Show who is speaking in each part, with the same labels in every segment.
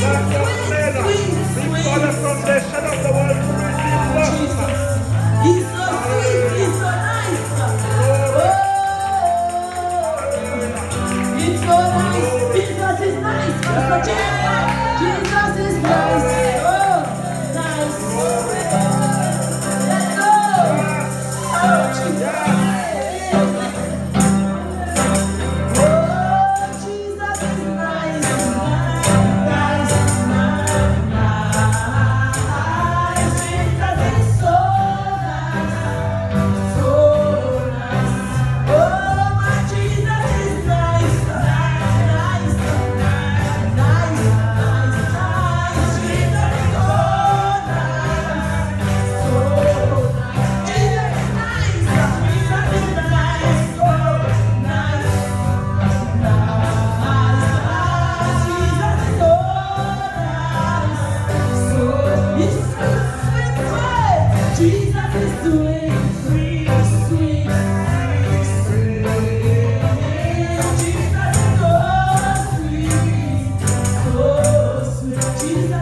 Speaker 1: Santa Cena. Sing for He's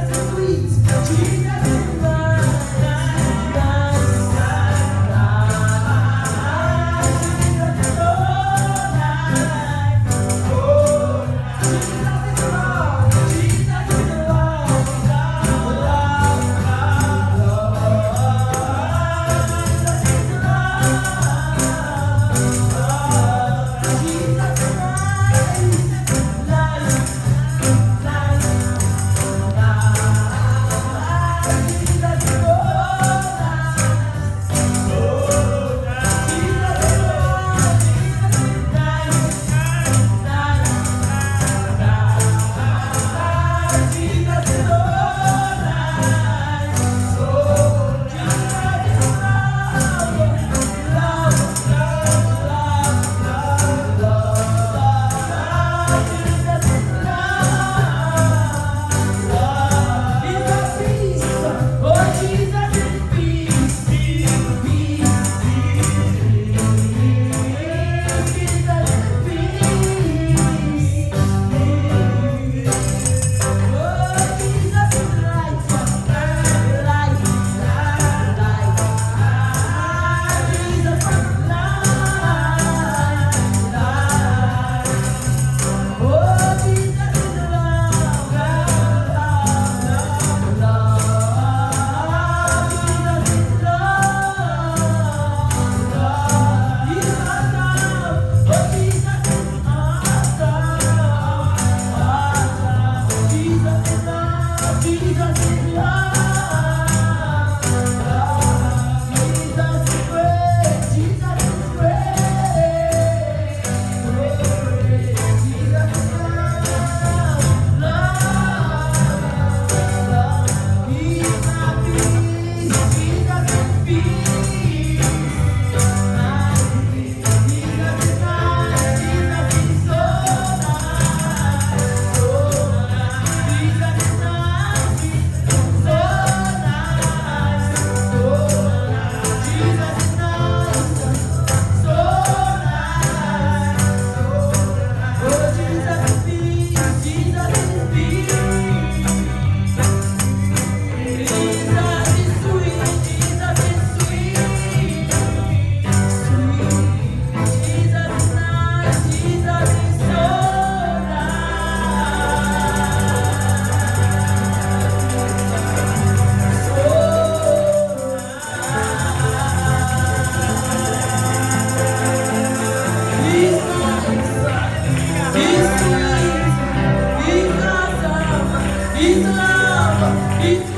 Speaker 1: Islam! Islam!